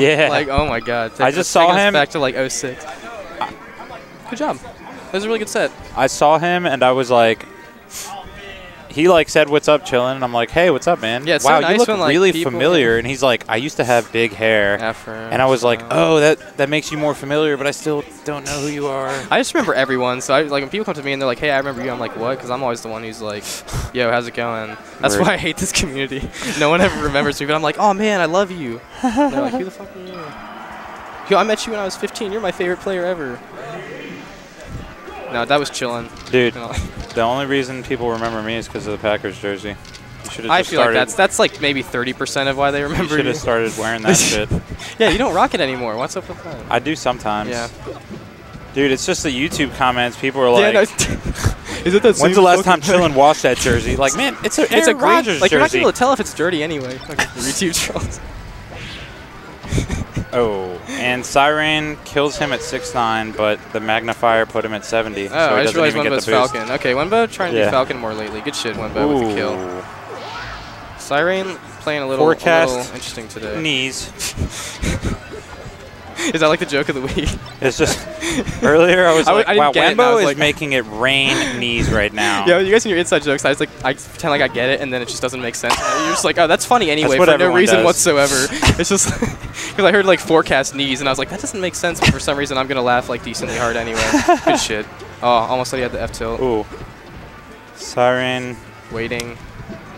Yeah. Like, oh my god. I just saw him- back to like 06. Good job. That was a really good set. I saw him and I was like, he like said, "What's up, chillin'?" And I'm like, "Hey, what's up, man? Yeah, wow, so nice you look when, like, really familiar." And he's like, "I used to have big hair." Afro. And I was like, "Oh, that that makes you more familiar, but I still don't know who you are." I just remember everyone. So I like when people come to me and they're like, "Hey, I remember you." I'm like, "What?" Because I'm always the one who's like, "Yo, how's it going?" That's why I hate this community. no one ever remembers me, but I'm like, "Oh man, I love you." And they're like, "Who the fuck are you?" Yo, I met you when I was 15. You're my favorite player ever. No, that was chilling. Dude, the only reason people remember me is because of the Packers jersey. You should have I feel started. like that's that's like maybe 30% of why they remember you should have started wearing that shit. Yeah, you don't rock it anymore. What's up with that? I do sometimes. Yeah. Dude, it's just the YouTube comments. People are like, yeah, no, is it that "When's the last time Chillin washed that jersey?" Like, man, it's a It's Aaron a great. Rodgers like you're not jersey. gonna be able to tell if it's dirty anyway. Fucking YouTube trolls. Oh, and Cyrain kills him at 6'9", but the magnifier put him at 70, Oh, so I just realized Wenbo's. Falcon. Okay, Wenbo trying to Yeah. be Falcon more lately. Good shit, Wenbo with the kill. Cyrain playing a little, a little interesting today. Knees. Is that like the joke of the week? It's just earlier I was I like, I wow, get it, and I Wenbo is like- making it rain knees right now. Yeah, you guys in your inside jokes, I just like I pretend like I get it, and then it just doesn't make sense. You're just like, oh, that's funny anyway what for no reason does. whatsoever. it's just because I heard like forecast knees, and I was like, that doesn't make sense. But for some reason, I'm gonna laugh like decently hard anyway. Good shit. Oh, almost thought he had the F tilt. Ooh. Cyrain Waiting.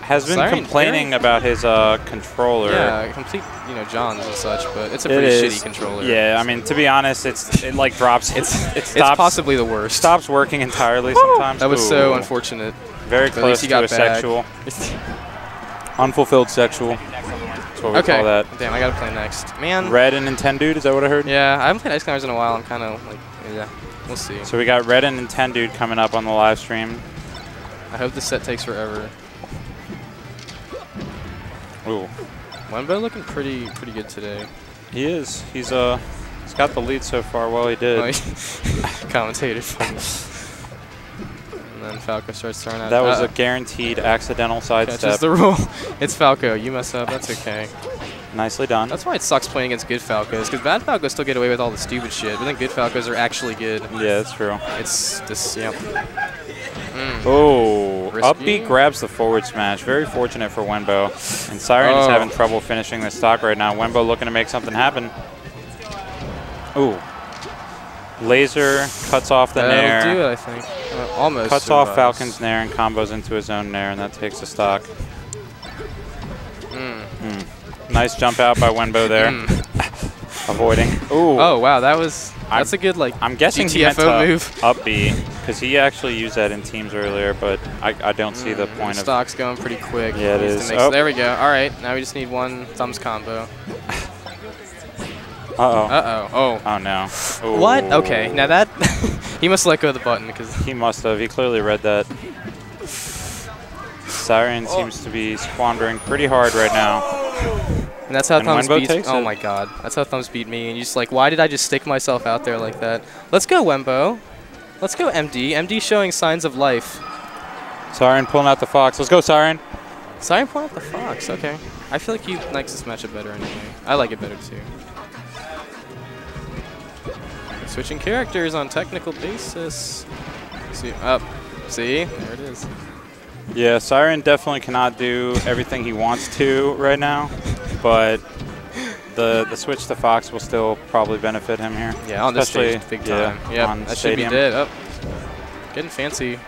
Has been Cyrain complaining very- about his uh, controller. Yeah, complete, you know, Johns and such, but it's a pretty is. shitty controller. Yeah, I mean, to be honest, it's it like drops. It's it it's possibly the worst. stops working entirely sometimes. That was so unfortunate. Very But at least close he to a back. sexual, unfulfilled sexual. That's what we okay. call that. Damn, I gotta play next. Man. Red and Nintendude, is that what I heard? Yeah, I haven't played Ice Climbers in a while. I'm kind of like, yeah, we'll see. So we got Red and Nintendude coming up on the live stream. I hope this set takes forever. Ooh, Wenbo looking pretty pretty good today. he is. He's uh, he's got the lead so far. Well, he did. Oh, commentated for me. And then Falco starts throwing out. that was uh, a guaranteed accidental sidestep. the rule. It's Falco. You mess up. That's okay. Nicely done. That's why it sucks playing against good Falcos, because bad Falcos still get away with all the stupid shit, but then good Falcos are actually good. yeah, that's true. It's this, yeah. Mm. Oh, Risky. upbeat grabs the forward smash. Very fortunate for Wenbo. And Cyrain is Oh. having trouble finishing the stock right now. Wenbo looking to make something happen. Ooh. Laser cuts off the That'll do it, I think. Uh, almost. Cuts off. Falcon's nair and combos into his own nair, and that takes the stock. Mm. Hmm. Nice jump out by Wenbo there, Mm. avoiding. Ooh. Oh wow, that was I'm- that's a good like I'm guessing he meant to move. up B, because he actually used that in teams earlier, but I, I don't see the Mm, point of stock's going pretty quick. Yeah, it is. Oh. There we go. All right, now we just need one thumbs combo. Uh-oh. Uh oh. Oh no. Oh. What? Okay, now that he must let go of the button because He must have. He clearly read that. Cyrain Oh. seems to be squandering pretty hard right now. and that's how And thumbs beat. Oh it. my god, that's how thumbs beat me. And you're just like, why did I just stick myself out there like that? Let's go, Wenbo. Let's go, MD. MD showing signs of life. Cyrain pulling out the fox. Let's go, Cyrain. Cyrain point out the fox. Okay. I feel like he likes this matchup better anyway. I like it better too. Switching characters on technical basis. See up. See? There it is. Yeah, Cyrain definitely cannot do everything he wants to right now, but the the switch to Fox will still probably benefit him here. Yeah, on this stage, big time. Yeah, on that Stadium. should be dead. Up. Getting fancy.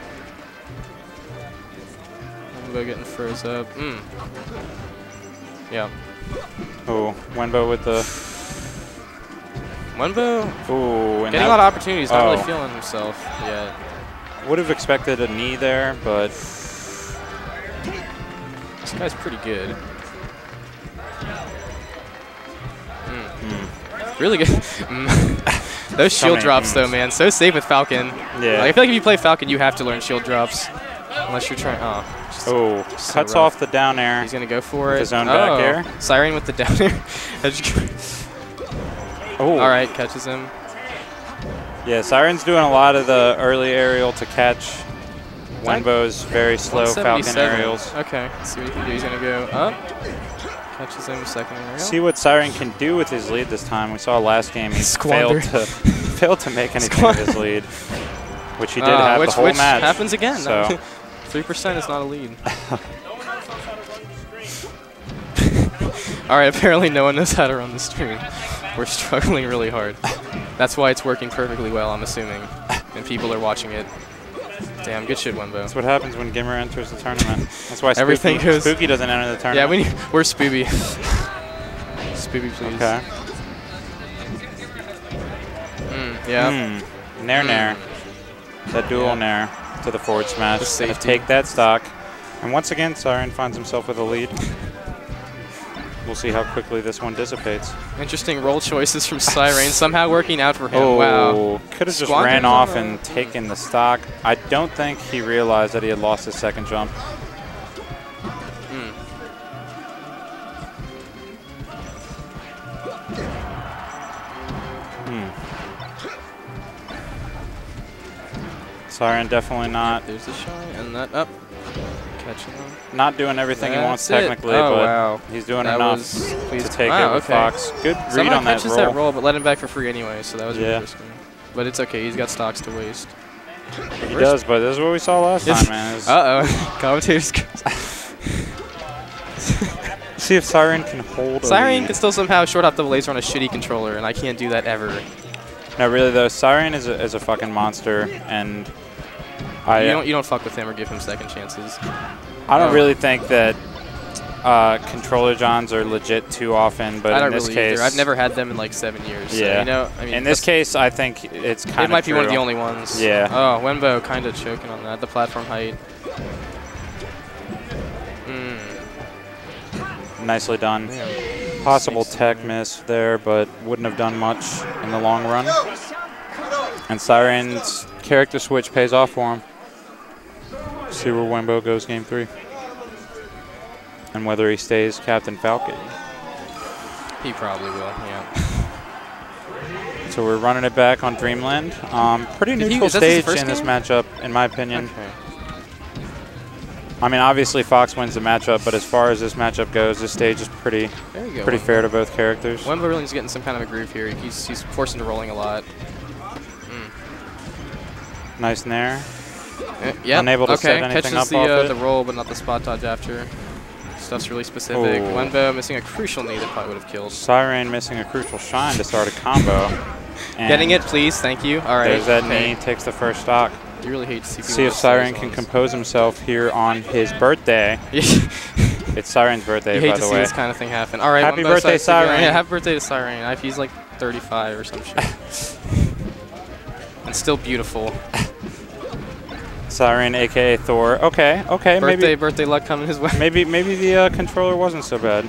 Wenbo getting froze up. Mm. Yeah. Ooh, Wenbo with the Wenbo ooh, getting a lot of opportunities, not really Oh. feeling himself yet. would have expected a knee there, but This guy's pretty good. Really good. Mm. Those shield drops, though, man. So safe with Falcon. yeah. Like, I feel like if you play Falcon, you have to learn shield drops. Unless you're trying. Oh. just- oh, cuts off the down air. He's going to go for With it. his own oh. back air. Cyrain with the down air. Oh, All right, catches him. Yeah, Cyrain's doing a lot of the early aerial to catch Wenbo's very slow Falcon aerials. Okay, let's see what he can do. He's going to go up. Catches him second in a row. See what Cyrain can do with his lead this time. We saw last game he failed to failed to make anything of his lead, which he did Uh, have which, the whole which match. happens again. So Three percent is not a lead. All right, apparently no one knows how to run the stream. We're struggling really hard. That's why it's working perfectly well, I'm assuming, and people are watching it. Damn, good shit, Wenbo. that's what happens when GimR enters the tournament. That's why Spooky, Everything goes- Spooky doesn't enter the Yeah, tournament. we need, we're Spooby. Spooby, please. Okay. Mm, yeah. Hmm. Nair nair. That dual Yeah. nair to the forward smash. Gonna take that stock. And once again, Cyrain finds himself with a lead. We'll see how quickly this one dissipates. Interesting roll choices from Cyrain, somehow working out for him. Oh, Wow. could have just ran off and taken the stock. I don't think he realized that he had lost his second jump. Mm. Hmm. Cyrain definitely not There's the shine, and that up. Catching him. not doing everything he wants it. technically, Oh, but wow. he's doing That enough was to take wow, over okay. Fox. Good read on that roll. catches that roll, but let him back for free anyway, so that was Yeah. really risky. But it's okay, he's got stocks to waste. He does, but this is what we saw last time, man. Uh-oh. Commentators. see if Cyrain can hold a Cyrain can still somehow short out the laser on a shitty controller, and I can't do that ever. No, really though, Cyrain is a, is a fucking monster, and I you don't you don't fuck with him or give him second chances. I don't no. really think that uh, controller johns are legit too often, but I in don't this really case, either. I've never had them in like seven years. so, Yeah. you know, I mean, in this case, I think it's kind of it might be one of the only ones. Yeah. Oh, Wenbo kind of choking on that. The platform height. Mm. Nicely done. Man. Possible tech seven. miss there, but wouldn't have done much in the long run. And Cyrain's character switch pays off for him. See where Wenbo goes game three. And whether he stays Captain Falcon. He probably will. Yeah. So we're running it back on Dreamland. Um, pretty Did he- neutral is stage in this matchup, in my opinion. Okay. I mean, obviously Fox wins the matchup, but as far as this matchup goes, this stage is pretty go. pretty fair to both characters. Wenbo really is getting some kind of a groove here. He's he's forced into rolling a lot. Nice nair. Uh, yeah. Unable to okay. set anything Catches up the off uh, it. the roll, but not the spot dodge after. Stuff's really specific. Oh. Wenbo missing a crucial knee that probably would have killed. Cyrain missing a crucial shine to start a combo. And Getting it, please. Thank you. All right. There's that okay. knee, takes the first stock. You really hate to see See if Cyrain can compose himself here on his birthday. It's Cyrain's birthday, hate by to the see way. this kind of thing happen. All right. Happy Wenbo birthday, decides to go- Cyrain. Yeah, happy birthday to Cyrain. I- He's like 35 or some shit. and still beautiful. Cyrain, aka Thor. Okay, okay, Birthday, maybe birthday luck coming his way. maybe maybe the uh, controller wasn't so bad.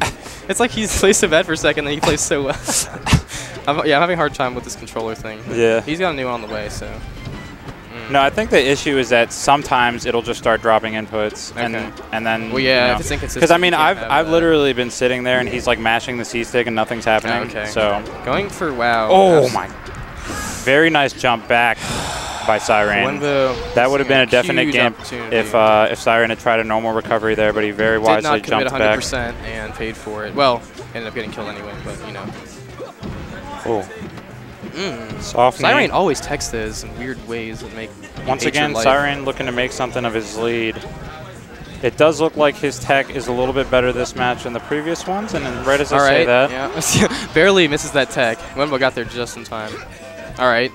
It's like he's plays so bad for a second, then he plays so well. I'm, yeah, I'm having a hard time with this controller thing. Yeah. He's got a new one on the way, so. No, I think the issue is that sometimes it'll just start dropping inputs, and Okay. and then Well, yeah, you if it's inconsistent. Because I mean, I've I've that. literally been sitting there and he's like mashing the C stick and nothing's happening. Okay. So, Going for wow. oh my, very nice jump back by Cyrain. That would have been a definite game if uh, if Cyrain had tried a normal recovery there, but he very wisely Did not commit jumped back. 100% and paid for it. Well, ended up getting killed anyway, but you know. Oh, Mm. soft knee. Cyrain always texts this in weird ways that make. Once again. Cyrain looking to make something of his lead. It does look like his tech is a little bit better this match than the previous ones, and then right as I All say right. that, Yeah. Barely misses that tech. Wenbo got there just in time. All right.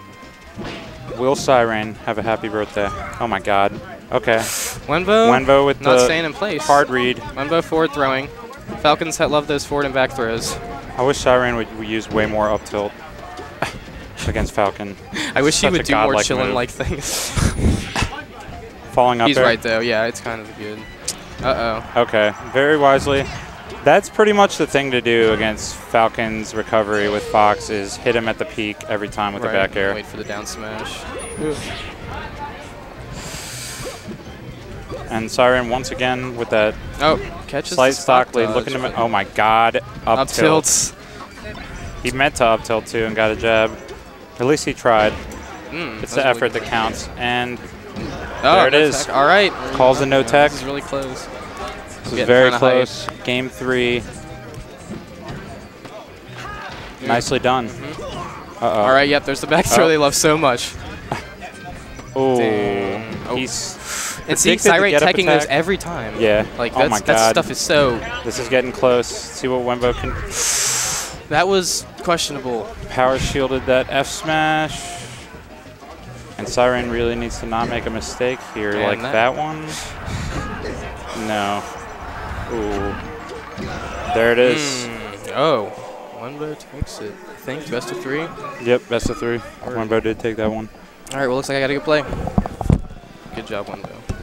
Will Cyrain have a happy birthday? Oh my God. Okay. Wembo. Wenbo with not staying in place. hard read. Wenbo forward throwing. Falcons love those forward and back throws. I wish Cyrain would, would use way more up tilt against Falcon. I wish he Such would do more chilling like things. Falling up He's there. right though. Yeah, it's kind of good. Uh oh. Okay, very wisely. That's pretty much the thing to do against Falcon's recovery with Fox is hit him at the peak every time with right. the back air. Wait for the down smash. And Cyrain once again with that Oh, catches slight stock lead, looking to. Oh my God! Up, up tilt. tilts. He meant to up tilt too and got a jab. At least he tried. Mm, It's the effort really that counts. And Oh, There it no is. tech. All right. Calls the no tech. This is really close. This is very close. Game three. Nicely done. Mm-hmm. Uh-oh. All right, yep, there's the back throw Oh. they love so much. Oh, Oh. he's And see, Cyrate teching those every time. Yeah. Like, Oh that's, my that stuff is so. This is getting close. See what Wenbo can. That was questionable. Power shielded that F smash. And Cyrain really needs to not make a mistake here, And like that- that one. No. Ooh. There it is. Mm, oh. Wenbo takes it. I think best of three. Yep, best of three. Wenbo did take that one. All right, well, looks like I got a good play. Good job, Wenbo.